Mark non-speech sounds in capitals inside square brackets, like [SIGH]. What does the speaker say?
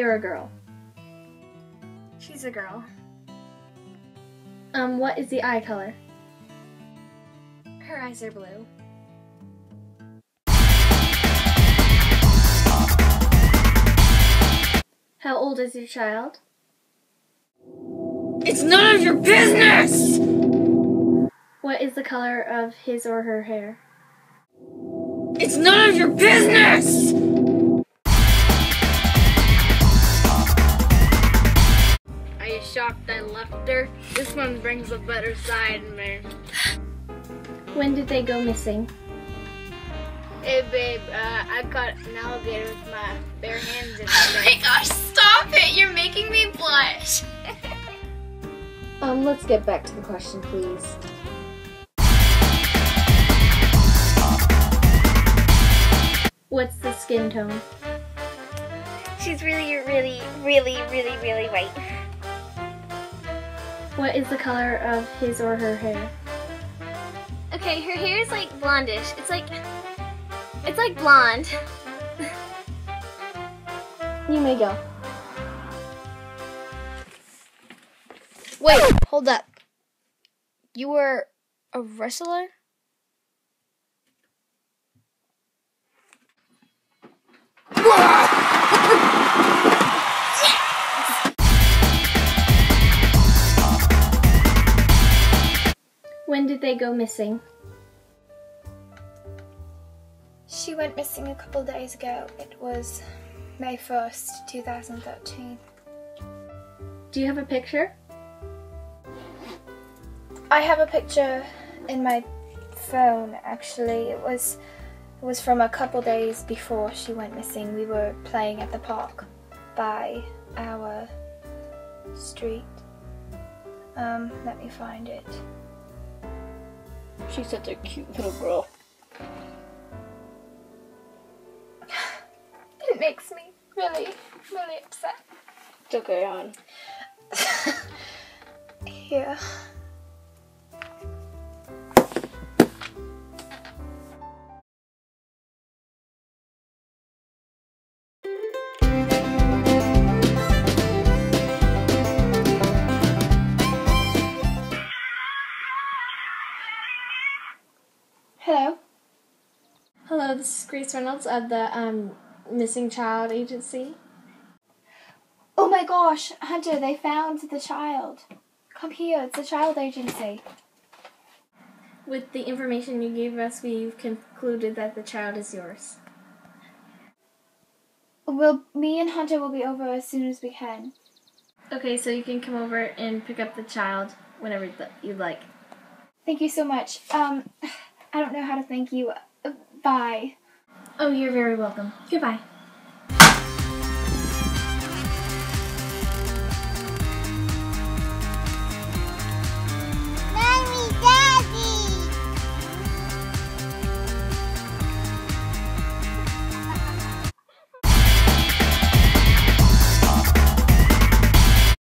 or a girl? She's a girl. Um, what is the eye color? Her eyes are blue. How old is your child? It's none of your business! What is the color of his or her hair? It's none of your business! Shocked I left her? This one brings a better side in me. When did they go missing? Hey babe, uh, I caught an alligator with my bare hands in [LAUGHS] Oh my gosh, stop it! You're making me blush. [LAUGHS] Um, let's get back to the question, please. What's the skin tone? She's really, really, really, really, really white. What is the color of his or her hair? Okay, her hair is like blondish. It's like, it's like blonde. [LAUGHS] You may go. Wait, hold up. You were a wrestler? They go missing? She went missing a couple days ago. It was May 1st, 2013. Do you have a picture? I have a picture in my phone actually. It was it was from a couple days before she went missing. We were playing at the park by our street. Um, let me find it. She's such a cute little girl. [SIGHS] It makes me really, really upset. It's okay, hon. [LAUGHS] Here. Hello. Hello, this is Grace Reynolds of the um, Missing Child Agency. Oh my gosh, Hunter, they found the child. Come here, it's the child agency. With the information you gave us, we've concluded that the child is yours. Well, me and Hunter will be over as soon as we can. Okay, so you can come over and pick up the child whenever you'd like. Thank you so much. Um, I don't know how to thank you. Bye. Oh, you're very welcome. Goodbye.